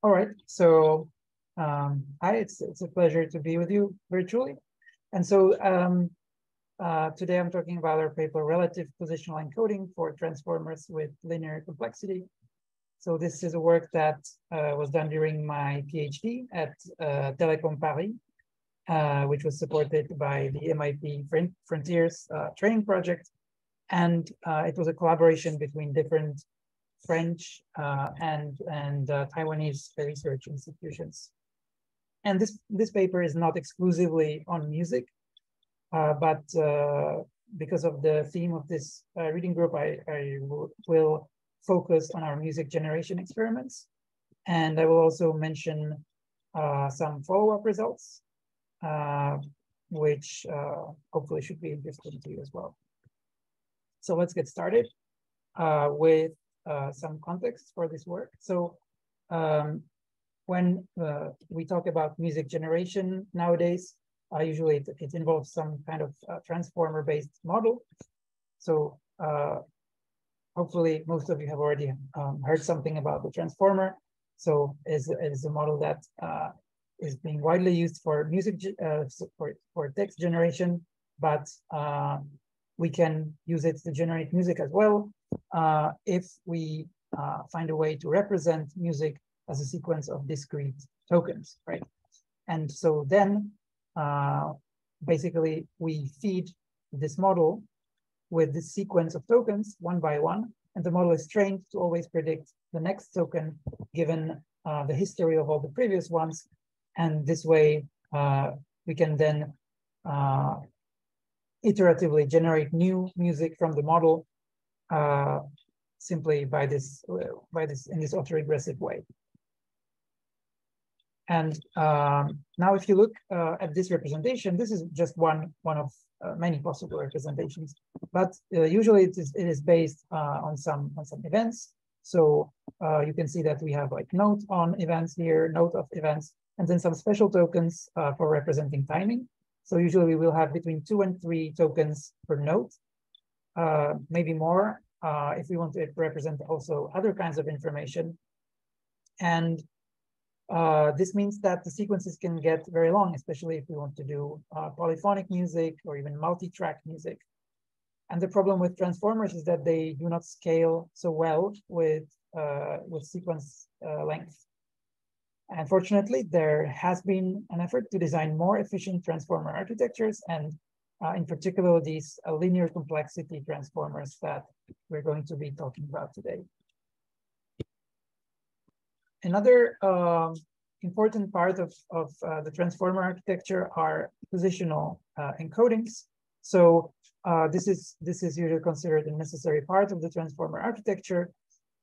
All right, so um, hi, it's, it's a pleasure to be with you virtually. And so um, uh, today I'm talking about our paper, Relative Positional Encoding for Transformers with Linear Complexity. So this is a work that uh, was done during my PhD at uh, Telecom Paris, uh, which was supported by the MIP Frontiers uh, training project. And uh, it was a collaboration between different French uh, and, and uh, Taiwanese research institutions. And this, this paper is not exclusively on music, uh, but uh, because of the theme of this uh, reading group, I, I will focus on our music generation experiments. And I will also mention uh, some follow-up results, which hopefully should be interesting to you as well. So let's get started with uh, some context for this work. So um, when uh, we talk about music generation nowadays, uh, usually it, it, involves some kind of uh, transformer-based model. So uh, hopefully most of you have already um, heard something about the transformer. So is is a model that is being widely used for music for, for text generation, but we can use it to generate music as well uh, if we uh, find a way to represent music as a sequence of discrete tokens, right? And so then uh, basically we feed this model with this sequence of tokens one by one, and the model is trained to always predict the next token given uh, the history of all the previous ones. And this way uh, we can then uh, iteratively generate new music from the model uh, simply by this by this in this autoregressive way. And um, now, if you look uh, at this representation, this is just one one of uh, many possible representations. But uh, usually, it is it is based uh, on some on some events. So uh, you can see that we have like note on events here, note of events, and then some special tokens for representing timing. So usually we will have between two and three tokens per note, maybe more uh, if we want to represent also other kinds of information. And uh, this means that the sequences can get very long, especially if we want to do uh, polyphonic music or even multi-track music. And the problem with transformers is that they do not scale so well with, uh, with sequence uh, length. Unfortunately, there has been an effort to design more efficient transformer architectures and uh, in particular these uh, linear complexity transformers that we're going to be talking about today. Another um, important part of, of uh, the transformer architecture are positional uh, encodings. So uh, this is this is usually considered a necessary part of the transformer architecture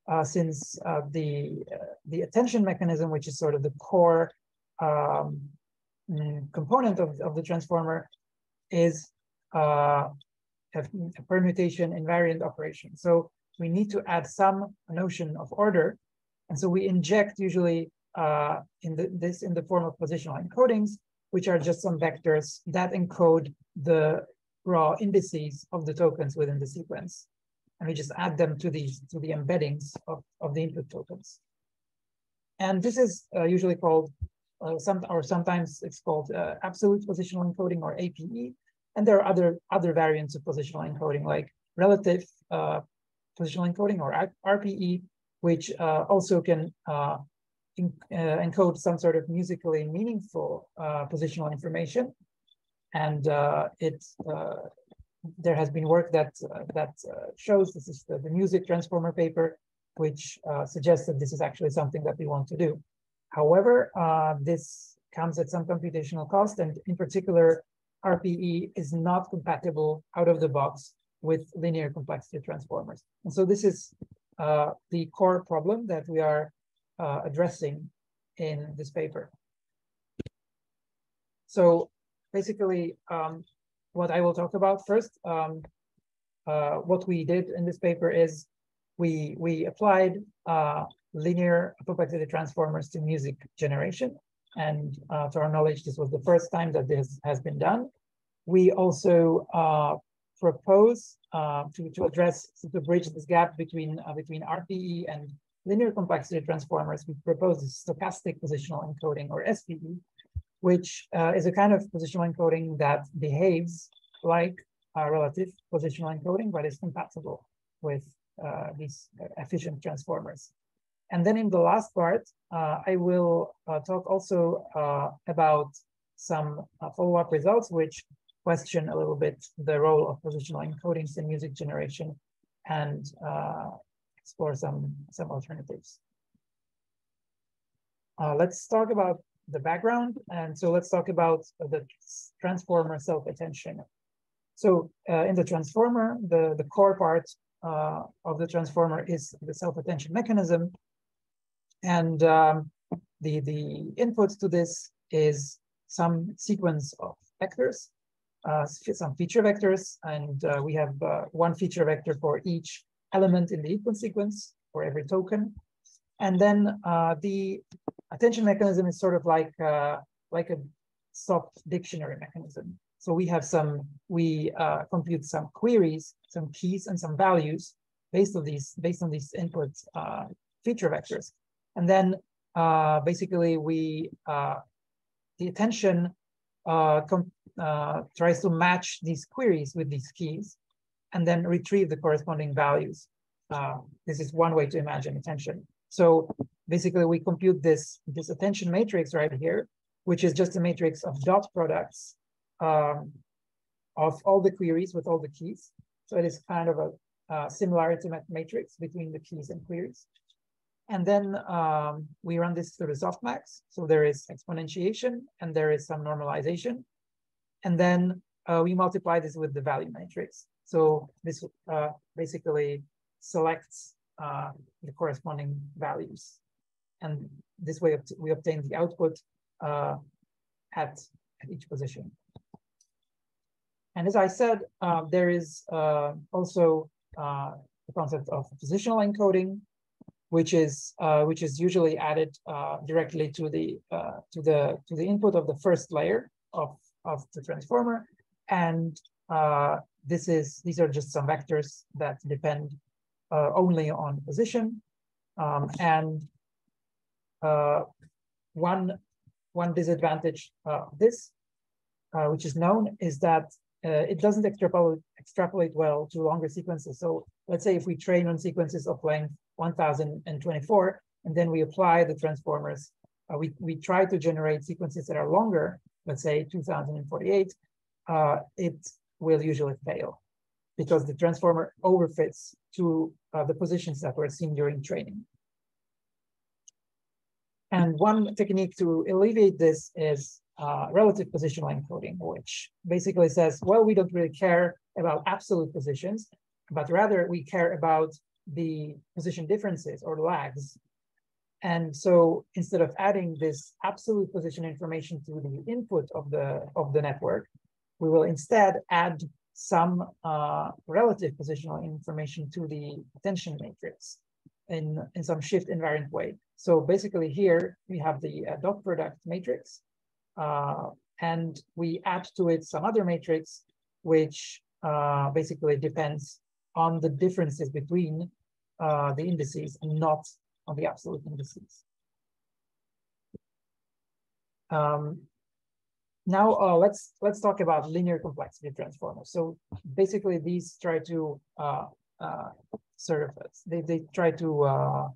uh, since the the attention mechanism, which is sort of the core um, mm, component of, of the transformer, is uh, a, a, permutation invariant operation. So we need to add some notion of order, and so we inject usually uh, in the, this in the form of positional encodings, which are just some vectors that encode the raw indices of the tokens within the sequence and we just add them to these to the embeddings of, of the input tokens. And this is uh, usually called uh, some or sometimes it's called uh, absolute positional encoding or APE. And there are other other variants of positional encoding like relative uh, positional encoding or RPE, which uh, also can uh, in, encode some sort of musically meaningful positional information. And it there has been work that uh, that uh, shows this is the, the, music transformer paper, which uh, suggests that this is actually something that we want to do. However, uh, this comes at some computational cost, and in particular, RPE is not compatible out of the box with linear complexity transformers. And so this is uh, the core problem that we are uh, addressing in this paper. So basically, um, what I will talk about first. Um, uh, what we did in this paper is we we applied uh, linear complexity transformers to music generation. And uh, to our knowledge, this was the first time that this has been done. We also uh, propose uh, to, to address, to bridge this gap between, uh, between RPE and linear complexity transformers, we propose stochastic positional encoding or SPE, which uh, is a kind of positional encoding that behaves like a relative positional encoding, but is compatible with uh, these efficient transformers. And then in the last part, uh, I will uh, talk also uh, about some uh, follow-up results, which question a little bit the role of positional encodings in music generation and uh, explore some, some alternatives. Uh, let's talk about the background. And so let's talk about the transformer self-attention. So in the transformer, the, the core part of the transformer is the self-attention mechanism. And um, the, the input to this is some sequence of vectors, uh, some feature vectors, and uh, we have uh, one feature vector for each element in the input sequence for every token. And then uh, the attention mechanism is sort of like, uh, like a soft dictionary mechanism. So we have some, we uh, compute some queries, some keys and some values based on these, based on these input feature vectors. And then basically we the attention uh, uh, tries to match these queries with these keys and then retrieve the corresponding values. Uh, this is one way to imagine attention. So basically we compute this, this attention matrix right here, which is just a matrix of dot products um, of all the queries with all the keys. So it is kind of a uh, similarity matrix between the keys and queries. And then um, we run this through the softmax. So there is exponentiation and there is some normalization. And then uh, we multiply this with the value matrix. So this uh, basically selects uh, the corresponding values. And this way we obtain the output uh, at, at each position. And as I said, uh, there is uh, also the concept of positional encoding, which is uh, which is usually added uh, directly to the uh, to the to the input of the first layer of of the transformer, and uh, this is these are just some vectors that depend uh, only on position, um, and uh, one one disadvantage of this, which is known, is that it doesn't extrapolate extrapolate well to longer sequences. So let's say if we train on sequences of length 1024, and then we apply the transformers. Uh, we, we try to generate sequences that are longer, let's say 2048, uh, it will usually fail because the transformer overfits to uh, the positions that were seen during training. And one technique to alleviate this is uh, relative positional encoding, which basically says, well, we don't really care about absolute positions, but rather we care about the position differences or lags. And so instead of adding this absolute position information to the input of the, of the network, we will instead add some uh, relative positional information to the attention matrix in, in some shift invariant way. So basically here we have the uh, dot product matrix uh, and we add to it some other matrix, which uh, basically depends on the differences between uh, the indices and not on the absolute indices. Um, now uh, let's let's talk about linear complexity transformers. So basically, these try to uh, uh, sort of they they try to uh,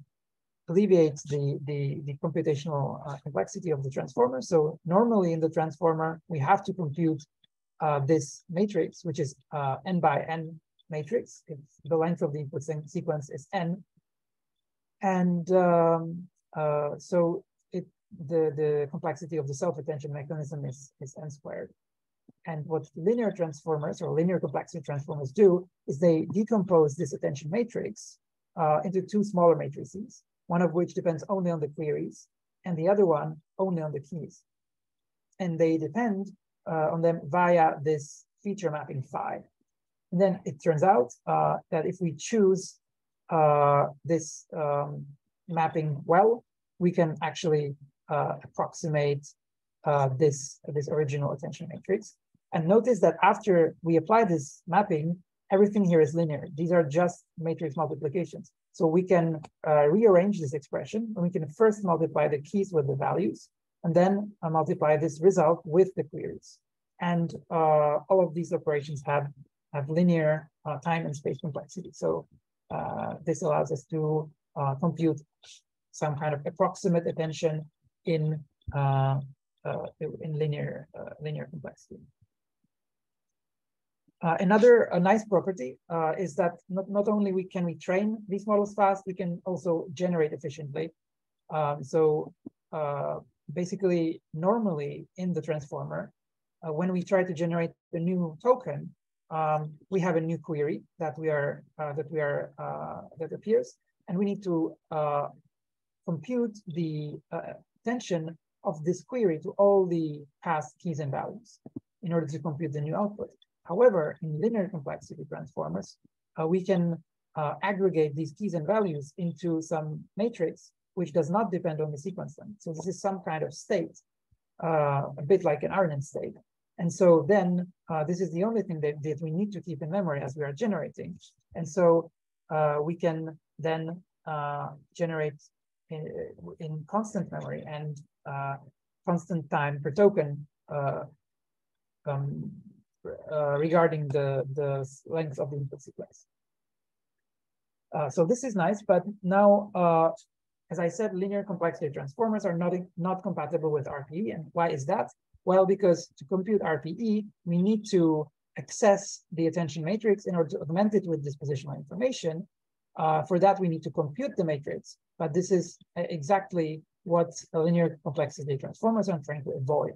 alleviate the the the computational uh, complexity of the transformer. So normally in the transformer, we have to compute uh, this matrix, which is n by n matrix. If the length of the input sequence is n. And um, uh, so it the, the complexity of the self-attention mechanism is, is n squared. And what linear transformers or linear complexity transformers do is they decompose this attention matrix uh, into two smaller matrices, one of which depends only on the queries and the other one only on the keys. And they depend uh, on them via this feature mapping phi. And then it turns out uh, that if we choose uh, this um, mapping well, we can actually uh, approximate uh, this, this original attention matrix. And notice that after we apply this mapping, everything here is linear. These are just matrix multiplications. So we can uh, rearrange this expression and we can first multiply the keys with the values and then uh, multiply this result with the queries. And all of these operations have, have linear uh, time and space complexity. So uh, this allows us to uh, compute some kind of approximate attention in, in linear, linear complexity. Uh, another a nice property uh, is that not, not only we can we train these models fast, we can also generate efficiently. Um, so basically, normally in the transformer, when we try to generate the new token, um, we have a new query that we are uh, that we are uh, that appears, and we need to compute the attention of this query to all the past keys and values in order to compute the new output. However, in linear complexity transformers, uh, we can uh, aggregate these keys and values into some matrix which does not depend on the sequence length. So this is some kind of state, uh, a bit like an RNN state. And so then uh, this is the only thing that, that we need to keep in memory as we are generating. And so uh, we can then uh, generate in, in, constant memory and constant time per token um, uh, regarding the, the length of the input sequence. Uh, so this is nice, but now, uh, as I said, linear complexity transformers are not, not compatible with RPE. And why is that? Well, because to compute RPE, we need to access the attention matrix in order to augment it with dispositional information. Uh, for that, we need to compute the matrix, but this is exactly what linear complexity transformers are trying to avoid.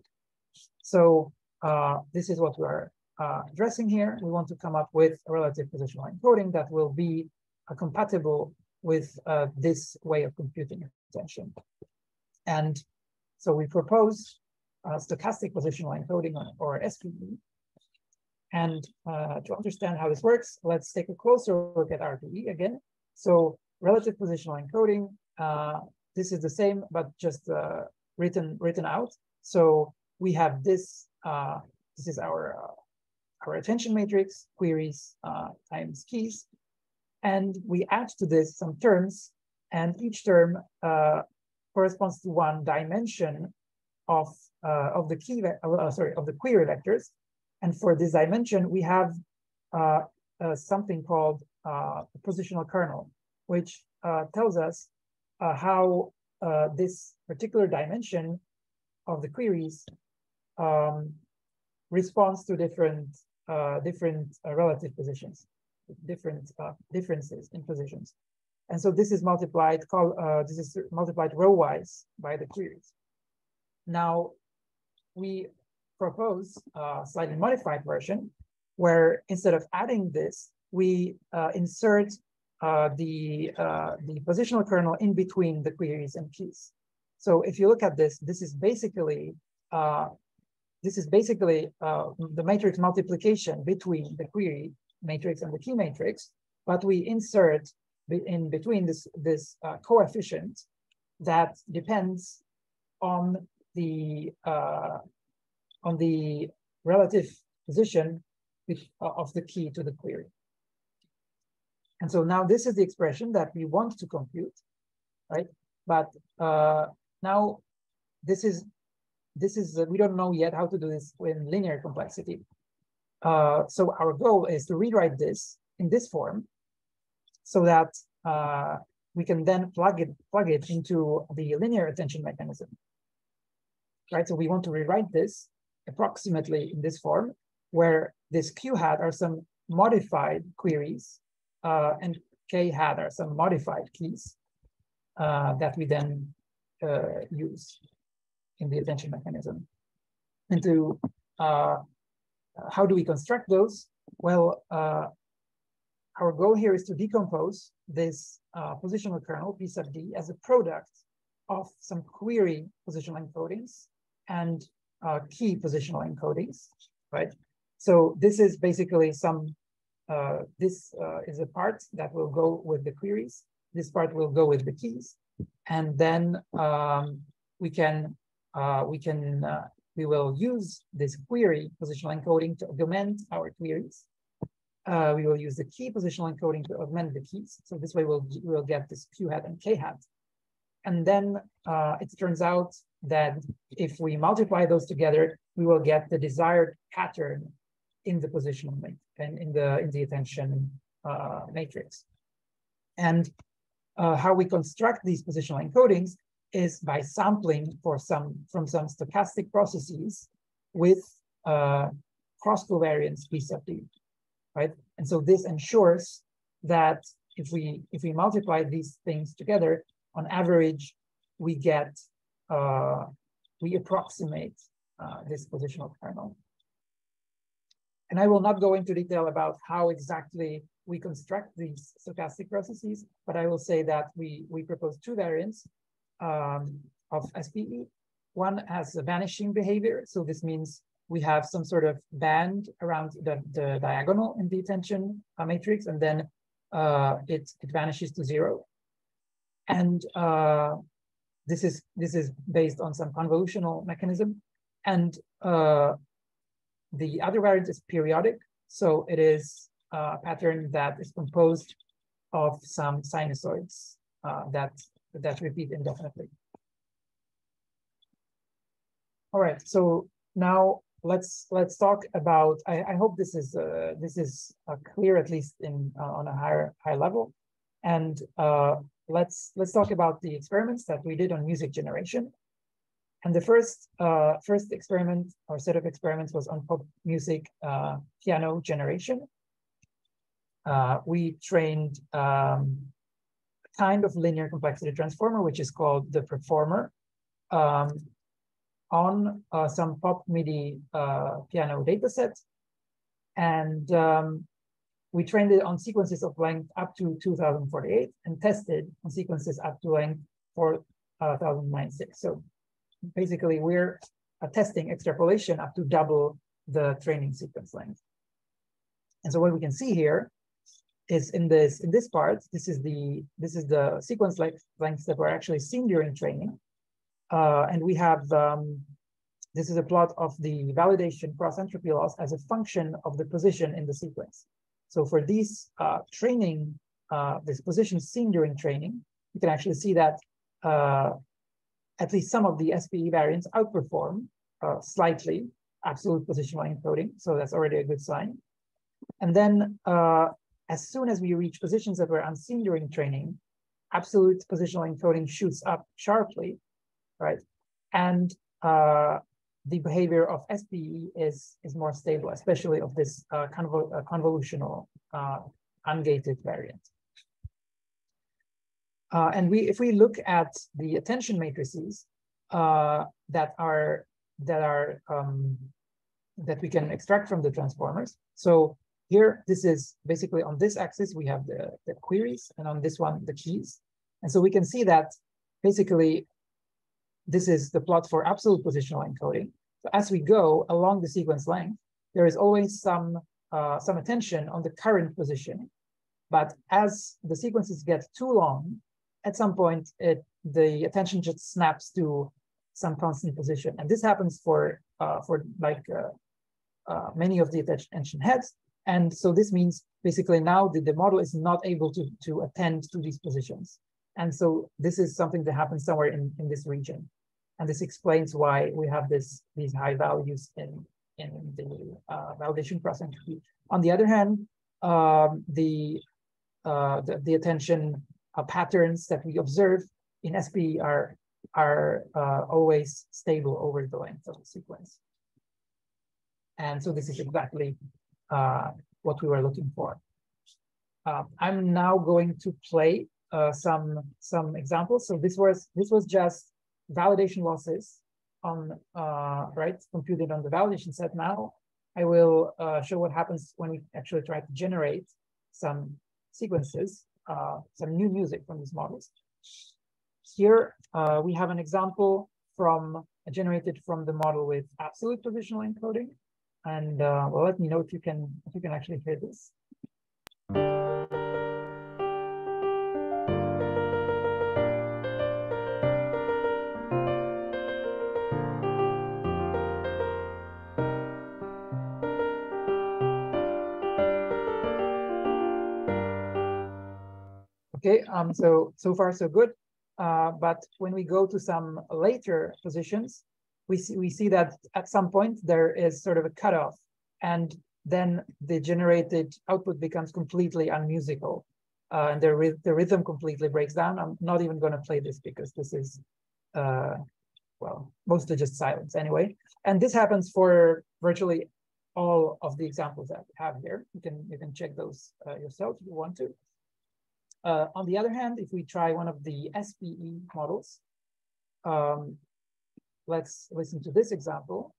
So uh, this is what we are uh, addressing here. We want to come up with a relative positional encoding that will be uh, compatible with uh, this way of computing attention. And so we propose stochastic positional encoding or SPE. And uh, to understand how this works, let's take a closer look at RPE again. So relative positional encoding, uh, this is the same, but just uh, written written out. So we have this uh, this is our, uh, our attention matrix, queries uh, times keys. And we add to this some terms, and each term uh, corresponds to one dimension of, uh, of the key, uh, sorry, of the query vectors. And for this dimension, we have something called a positional kernel, which tells us how this particular dimension of the queries um, responds to different uh, different uh, relative positions, different uh, differences in positions. And so this is multiplied, call, uh, this is multiplied row-wise by the queries. Now, we propose a slightly modified version where instead of adding this, we uh, insert uh, the, the positional kernel in between the queries and keys. So if you look at this, this is basically uh, this is basically uh, the matrix multiplication between the query matrix and the key matrix, but we insert in between this, this uh, coefficient that depends on the uh, on the relative position uh, of the key to the query. And so now this is the expression that we want to compute, right? But uh, now this is this is, uh, we don't know yet how to do this in linear complexity. Uh, so our goal is to rewrite this in this form so that uh, we can then plug it, plug it into the linear attention mechanism. Right, so we want to rewrite this approximately in this form, where this Q hat are some modified queries uh, and K hat are some modified keys uh, that we then uh, use in the attention mechanism. And to uh, how do we construct those? Well, uh, our goal here is to decompose this uh, positional kernel, P sub D, as a product of some query positional encodings and uh, key positional encodings, right? So this is basically some, uh, this uh, is a part that will go with the queries. This part will go with the keys. And then um, we can uh, we can uh, we will use this query positional encoding to augment our queries. uh, we will use the key positional encoding to augment the keys. So this way we'll, we'll get this Q hat and K hat. And then uh, it turns out that if we multiply those together, we will get the desired pattern in the positional and in the in the attention uh, matrix. And uh, how we construct these positional encodings is by sampling for some from some stochastic processes with uh, cross covariance P sub D, right? And so this ensures that if we if we multiply these things together, on average, we get uh, we approximate uh, this positional kernel. And I will not go into detail about how exactly we construct these stochastic processes, but I will say that we, we propose two variants um, of SPE. One has a vanishing behavior. So this means we have some sort of band around the, the diagonal in the attention uh, matrix, and then uh, it, it vanishes to zero. And uh, this is this is based on some convolutional mechanism. And uh, the other variant is periodic. So it is a pattern that is composed of some sinusoids uh, that, that repeat indefinitely. All right, so now let's let's talk about. I, I hope this is uh, this is uh, clear at least in uh, on a higher high level, and uh, let's let's talk about the experiments that we did on music generation. And the first uh, first experiment or set of experiments was on pop music uh, piano generation. Uh, we trained um, a kind of linear complexity transformer, which is called the performer, um, on uh, some pop MIDI uh, piano dataset. And um, we trained it on sequences of length up to 2048 and tested on sequences up to length 4096. So basically we're uh, testing extrapolation up to double the training sequence length. And so what we can see here is in this in this part, this is the this is the sequence length lengths that were actually seen during training. Uh, and we have um, this is a plot of the validation cross entropy loss as a function of the position in the sequence. So for these uh, training, uh, this position seen during training, you can actually see that uh, at least some of the SPE variants outperform uh, slightly absolute positional encoding. So that's already a good sign. And then uh, as soon as we reach positions that were unseen during training, absolute positional encoding shoots up sharply, right? And uh, the behavior of SPE is, is more stable, especially of this uh, uh, convolutional uh, ungated variant. Uh, and we, if we look at the attention matrices uh, that are that are um, that we can extract from the transformers. So here, this is basically on this axis we have the, the queries, and on this one the keys. And so we can see that basically this is the plot for absolute positional encoding. So as we go along the sequence length, there is always some uh, some attention on the current position. But as the sequences get too long, at some point, it, the attention just snaps to some constant position. And this happens for, uh, for like uh, uh, many of the attention heads. And so this means basically now the, the model is not able to, to attend to these positions. And so this is something that happens somewhere in, in this region. And this explains why we have this these high values in, in the uh, validation entropy. On the other hand, um, the, uh, the, the attention uh, patterns that we observe in SPE are, are uh, always stable over the length of the sequence. And so this is exactly uh, what we were looking for. Uh, I'm now going to play uh, some some examples. So this was this was just validation losses on uh, right computed on the validation set. Now I will show what happens when we actually try to generate some sequences uh, some new music from these models. Here uh, we have an example from uh, generated from the model with absolute positional encoding. And uh, well, let me know if you can if you can actually hear this. Um, so so far so good. Uh, but when we go to some later positions, we see we see that at some point there is sort of a cutoff, and then the generated output becomes completely unmusical, uh, and the the rhythm completely breaks down. I'm not even going to play this because this is, uh, well, mostly just silence anyway. And this happens for virtually all of the examples that we have here. You can you can check those uh, yourself if you want to. Uh, on the other hand, if we try one of the SPE models, um, let's listen to this example.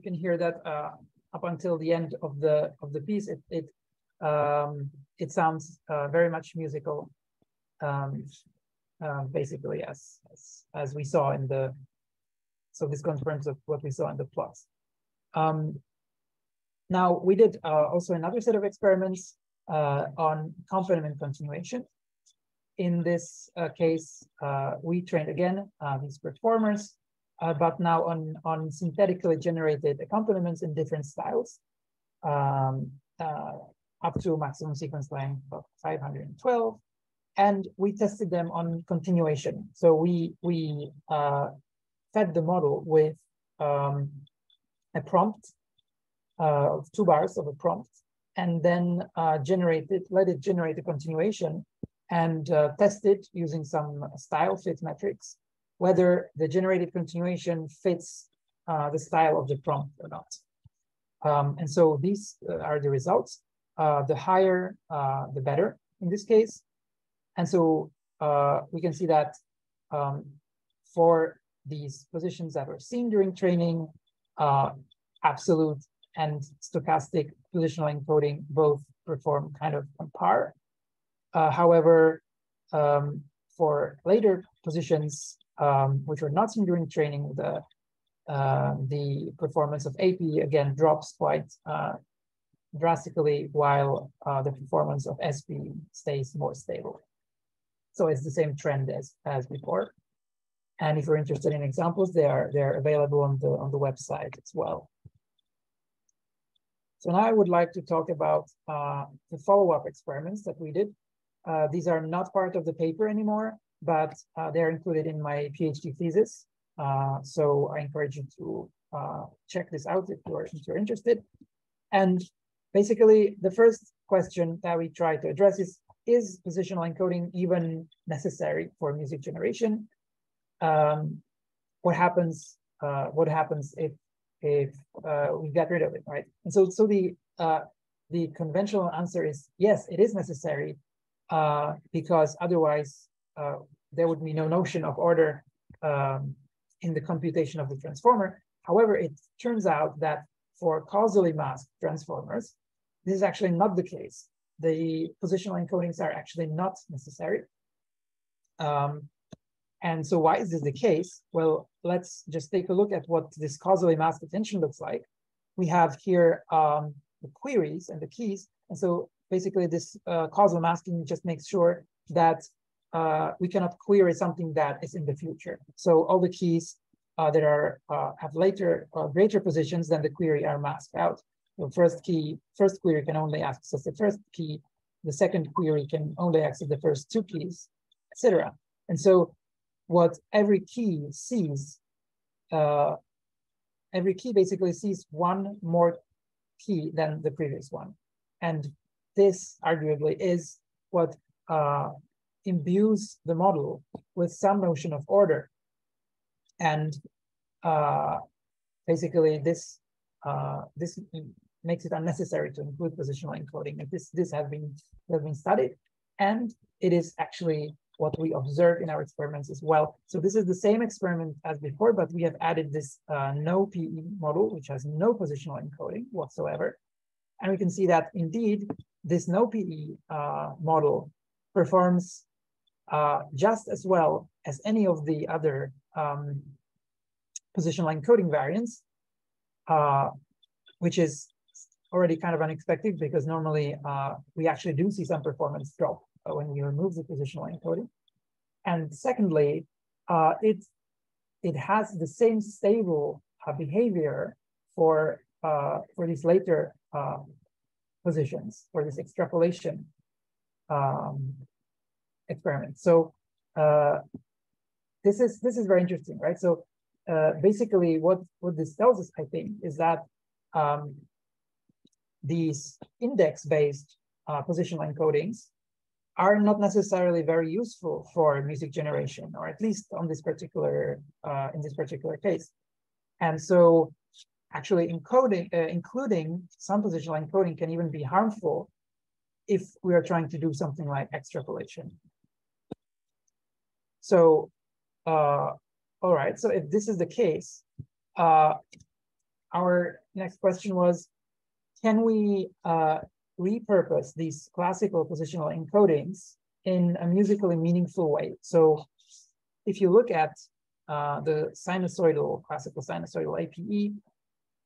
You can hear that uh, up until the end of the of the piece, it it um, it sounds uh, very much musical, um, uh, basically as, as as we saw in the. So this confirms of what we saw in the plots. Um, now we did uh, also another set of experiments uh, on accompaniment continuation. In this uh, case, we trained again these performers uh, but now on, on synthetically generated accompaniments in different styles, um, uh, up to maximum sequence length of 512. And we tested them on continuation. So we, we uh, fed the model with um, a prompt uh, of two bars of a prompt, and then uh, generated, let it generate a continuation and uh, test it using some style fit metrics whether the generated continuation fits uh, the style of the prompt or not. Um, and so these uh, are the results. Uh, the higher, uh, the better in this case. And so uh, we can see that um, for these positions that were seen during training, uh, absolute and stochastic positional encoding both perform kind of on par. however, um, for later positions, um, which were not seen during training, the uh, the performance of AP again drops quite uh, drastically, while uh, the performance of SP stays more stable. So it's the same trend as as before. And if you're interested in examples, they are they're available on the on the website as well. So now I would like to talk about uh, the follow-up experiments that we did. Uh, these are not part of the paper anymore, but uh, they're included in my PhD thesis. Uh, so I encourage you to uh, check this out if you're, if you're interested. And basically, the first question that we try to address is, is positional encoding even necessary for music generation? Um, what happens, uh, what happens if, if uh, we get rid of it, right? And so, so the, uh, the conventional answer is yes, it is necessary because otherwise uh, there would be no notion of order um, in the computation of the transformer. However, it turns out that for causally masked transformers, this is actually not the case. The positional encodings are actually not necessary. Um, and so why is this the case? Well, let's just take a look at what this causally masked attention looks like. We have here um, the queries and the keys. And so basically this uh, causal masking just makes sure that uh, we cannot query something that is in the future. So all the keys uh, that are uh, have later uh, greater positions than the query are masked out. The first key, first query can only access the first key. The second query can only access the first two keys, etc. And so what every key sees, uh, every key basically sees one more key than the previous one. And this arguably is what uh, imbues the model with some notion of order. And uh, basically this, uh, this makes it unnecessary to include positional encoding. And this, this has been, has been studied and it is actually what we observe in our experiments as well. So this is the same experiment as before, but we have added this uh, no PE model, which has no positional encoding whatsoever. And we can see that indeed, this no PE uh, model performs uh, just as well as any of the other um, positional encoding variants, uh, which is already kind of unexpected because normally uh, we actually do see some performance drop uh, when you remove the positional encoding. And secondly, uh, it, it has the same stable uh, behavior for, for these later positions, for this extrapolation um, So uh, this is this is very interesting, right? So basically, what what this tells us, I think, is that um, these index-based positional encodings are not necessarily very useful for music generation, or at least on this particular uh, in this particular case. And so, actually, encoding, uh, including some positional encoding, can even be harmful if we are trying to do something like extrapolation. So, uh, all right. So, if this is the case, uh, our next question was, can we uh, repurpose these classical positional encodings in a musically meaningful way. So if you look at uh, the sinusoidal, classical sinusoidal APE,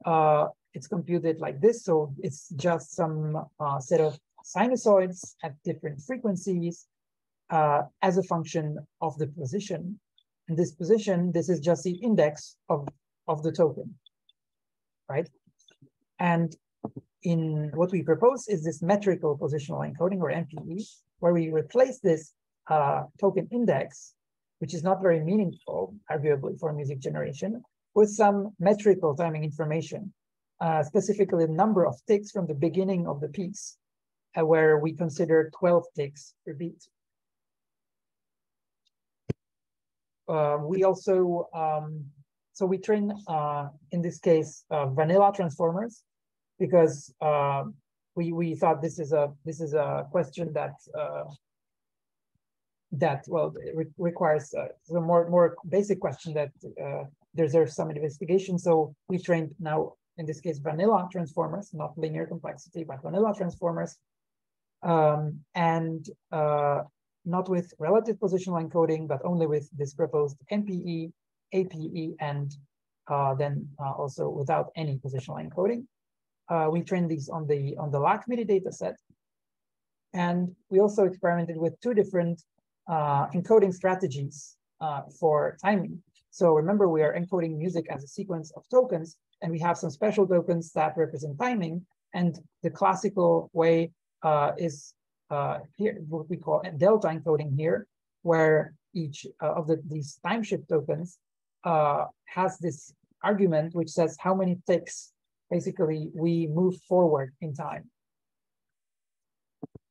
uh, it's computed like this. So it's just some uh, set of sinusoids at different frequencies uh, as a function of the position. And this position, this is just the index of, of the token, right? And in what we propose is this metrical positional encoding or MPE, where we replace this uh, token index, which is not very meaningful, arguably, for music generation, with some metrical timing information, uh, specifically the number of ticks from the beginning of the piece, uh, where we consider 12 ticks per beat. Uh, we also, um, so we train, uh, in this case, uh, vanilla transformers because uh, we we thought this is a this is a question that uh, that well re requires uh, a more more basic question that uh, deserves some investigation. So we trained now in this case vanilla transformers, not linear complexity, but vanilla transformers, um, and uh, not with relative positional encoding, but only with this proposed MPE, APE, and uh, then uh, also without any positional encoding uh, we trained these on the on the Lakh MIDI data set. And we also experimented with two different uh, encoding strategies uh, for timing. So remember, we are encoding music as a sequence of tokens, and we have some special tokens that represent timing. And the classical way uh, is uh, here, what we call delta encoding here, where each uh, of the, these time shift tokens has this argument which says how many ticks basically we move forward in time.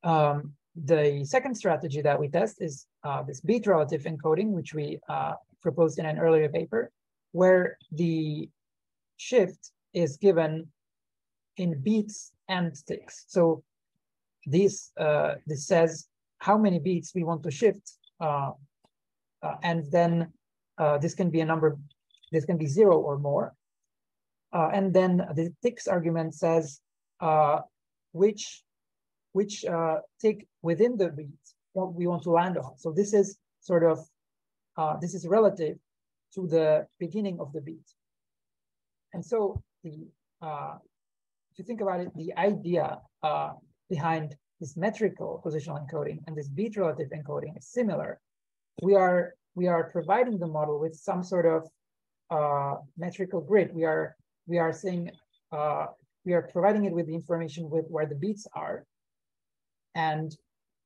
Um, the second strategy that we test is uh, this beat relative encoding, which we uh, proposed in an earlier paper, where the shift is given in beats and ticks. So this, uh, this says how many beats we want to shift, uh, uh, and then uh, this can be a number, this can be zero or more. Uh, and then the ticks argument says uh, which which tick within the beat what we want to land on. So this is sort of this is relative to the beginning of the beat. And so the if you think about it, the idea behind this metrical positional encoding and this beat relative encoding is similar. We are we are providing the model with some sort of uh, metrical grid. We are we are saying uh, we are providing it with the information with where the beats are. And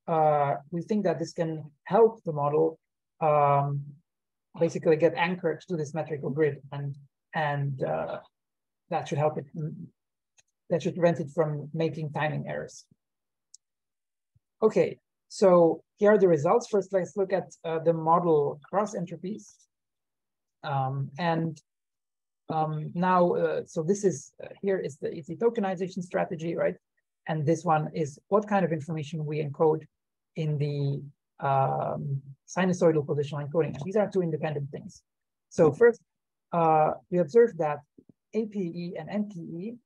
uh, we think that this can help the model um, basically get anchored to this metrical grid and, and uh, that should help it, that should prevent it from making timing errors. Okay, so here are the results. First, let's look at uh, the model cross entropies. Um, and um, now, uh, so this is, uh, here is the, is the tokenization strategy, right? And this one is what kind of information we encode in the um, sinusoidal positional encoding. These are two independent things. So first, uh, we observe that APE and MPE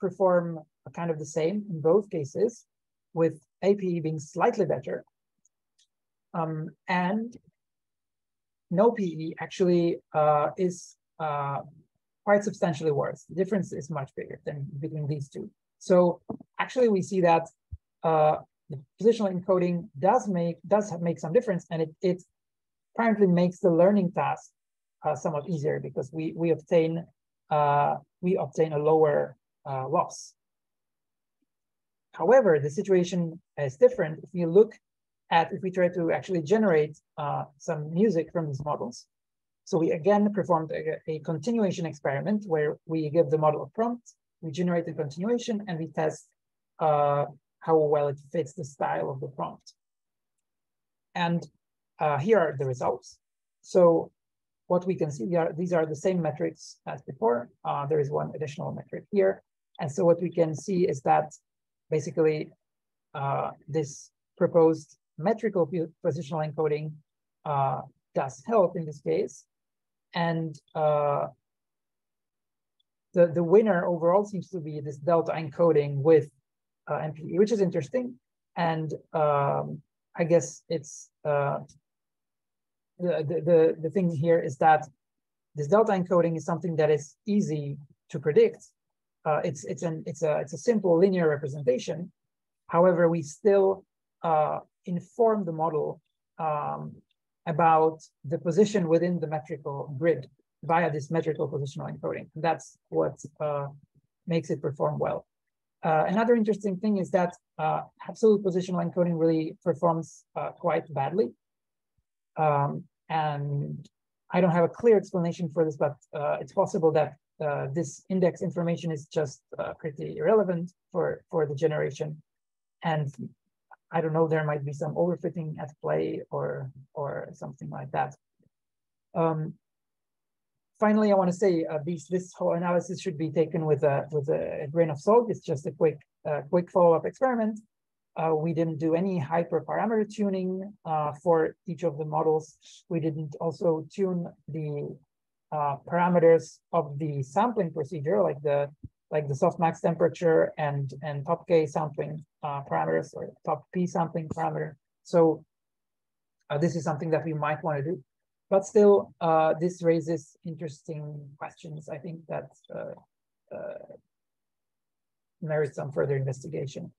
perform kind of the same in both cases, with APE being slightly better. Um, and no PE actually uh, is uh, quite substantially worse. The difference is much bigger than between these two. So actually we see that uh, the positional encoding does make does make some difference and it, it apparently makes the learning task uh, somewhat easier because we, we obtain uh, we obtain a lower uh, loss. However, the situation is different if you look at if we try to actually generate uh, some music from these models. So we again performed a, a, continuation experiment where we give the model a prompt, we generate a continuation, and we test uh, how well it fits the style of the prompt. And uh, here are the results. So what we can see, are, these are the same metrics as before. Uh, there is one additional metric here. And so what we can see is that basically uh, this proposed metrical positional encoding uh, does help in this case. And uh, the, the winner overall seems to be this delta encoding with uh, MPE, which is interesting. And um, I guess it's uh, the, the, the thing here is that this delta encoding is something that is easy to predict. Uh, it's it's an it's a it's a simple linear representation. However, we still uh, inform the model um, about the position within the metrical grid via this metrical positional encoding. And that's what uh, makes it perform well. Uh, another interesting thing is that uh, absolute positional encoding really performs uh, quite badly. Um, and I don't have a clear explanation for this, but it's possible that uh, this index information is just pretty irrelevant for, for the generation. And I don't know, there might be some overfitting at play or, or something like that. Um, finally, I want to say uh, this whole analysis should be taken with a, with a grain of salt. It's just a quick, uh, quick follow-up experiment. Uh, we didn't do any hyperparameter tuning uh, for each of the models. We didn't also tune the uh, parameters of the sampling procedure, like the like the softmax temperature and, and top K sampling uh, parameters or top P sampling parameter. So uh, this is something that we might want to do. But still, uh, this raises interesting questions. I think that uh, merits some further investigation.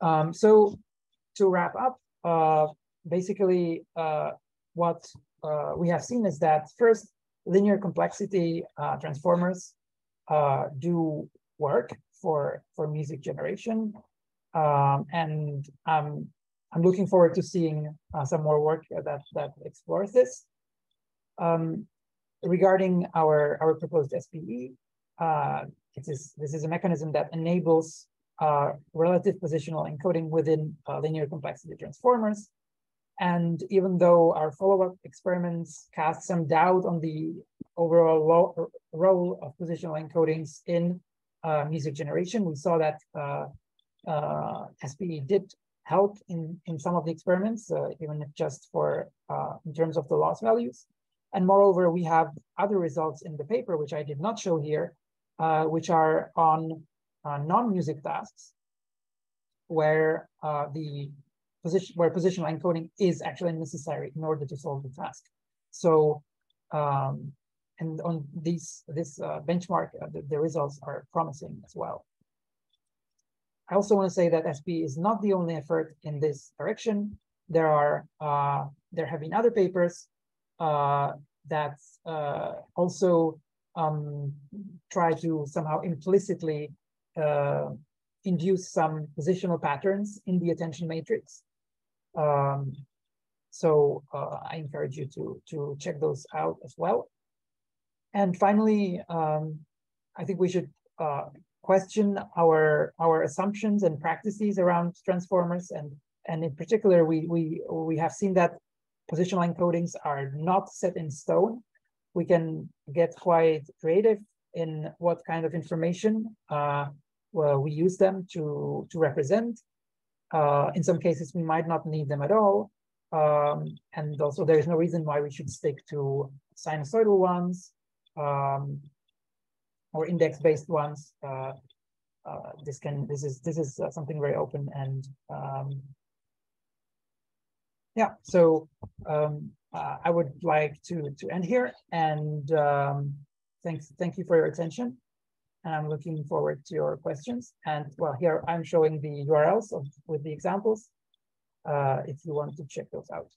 Um, so to wrap up, basically what we have seen is that first, linear complexity uh, transformers uh, do work for, for music generation. Um, and um, I'm looking forward to seeing uh, some more work that, that explores this. Um, regarding our, our proposed SPE, uh, it is, this is a mechanism that enables uh, relative positional encoding within uh, linear complexity transformers and even though our follow-up experiments cast some doubt on the overall role of positional encodings in uh, music generation, we saw that uh, uh, SPE did help in, in some of the experiments, uh, even just for uh, in terms of the loss values. And moreover, we have other results in the paper, which I did not show here, uh, which are on non-music tasks, where the position where positional encoding is actually necessary in order to solve the task. So, um, and on these this uh, benchmark, uh, the, the, results are promising as well. I also want to say that SPE is not the only effort in this direction. There are uh, there have been other papers uh, that uh, also um, try to somehow implicitly uh, induce some positional patterns in the attention matrix. Um, so uh, I encourage you to, to check those out as well. And finally, um, I think we should uh, question our, our assumptions and practices around transformers. And, and in particular, we, we, we have seen that positional encodings are not set in stone. We can get quite creative in what kind of information uh, well, we use them to, to represent. Uh, in some cases, we might not need them at all. Um, and also there is no reason why we should stick to sinusoidal ones um, or index-based ones. Uh, uh, this can this is this is uh, something very open and um, yeah. So um, uh, I would like to to end here and um, thanks thank you for your attention. And I'm looking forward to your questions. And well, here I'm showing the URLs of with the examples uh, if you want to check those out.